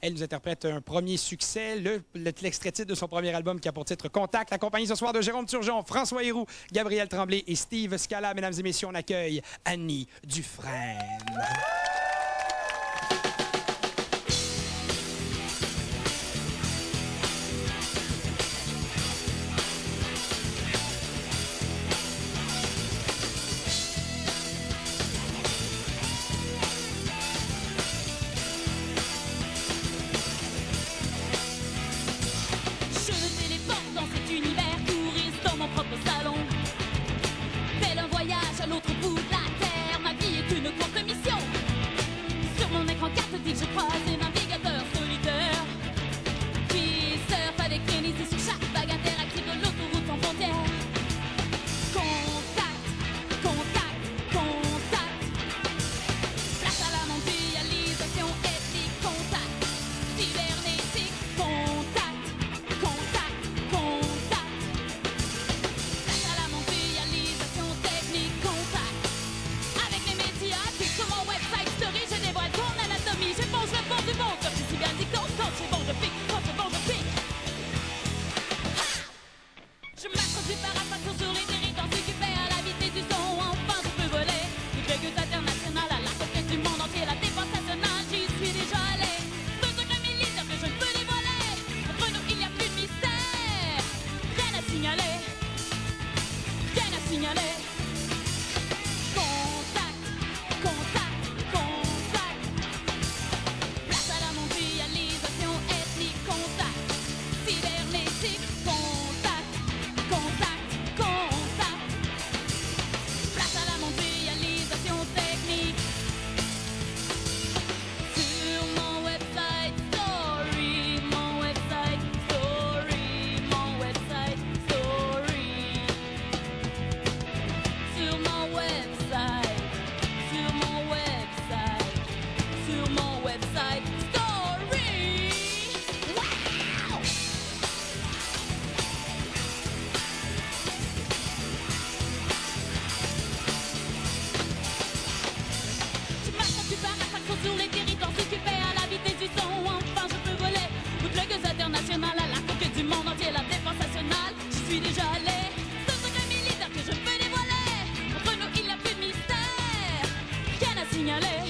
Elle nous interprète un premier succès, le, l'extrait titre de son premier album qui a pour titre Contact, accompagné ce soir de Jérôme Turgeon, François Héroux, Gabriel Tremblay et Steve Scala. Mesdames et messieurs, on accueille Annie Dufresne. J'ai pas señalé